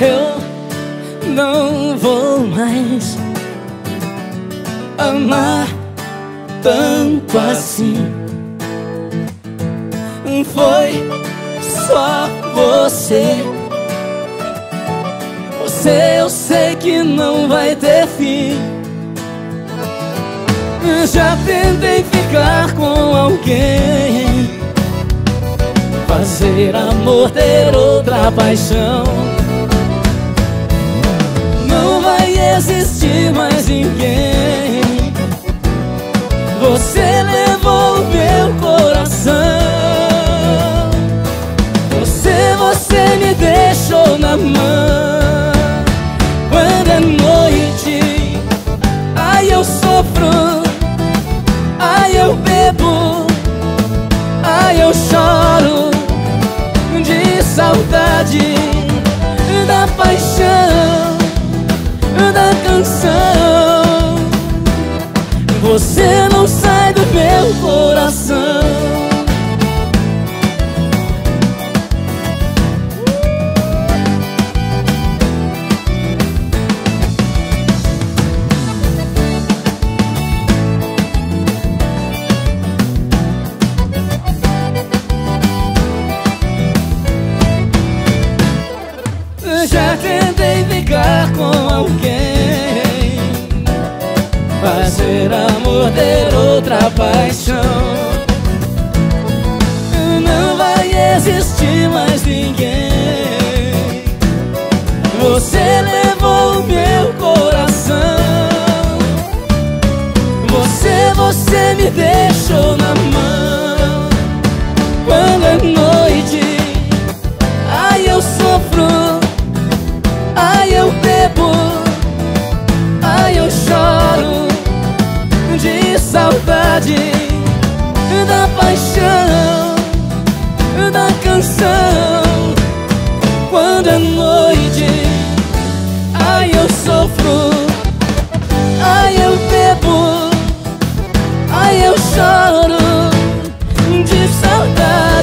Eu não vou mais amar tanto assim. Foi só você. Você eu sei que não vai ter fim. Já tentei ficar com alguém Fazer amor, ter outra paixão Você levou meu coração. Você, você me deixou na mão. Quando é noite Ai, eu sofro. Ai, eu bebo. Ai, eu choro De saudade Da paixão Da canção do meu coração. Já tentei ficar com alguém Ter outra paixão. Não vai existir mais ninguém. Você levou meu coração. Você, você me deixou na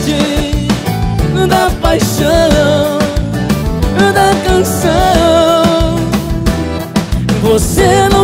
saudade Da paixão Da canção. Você não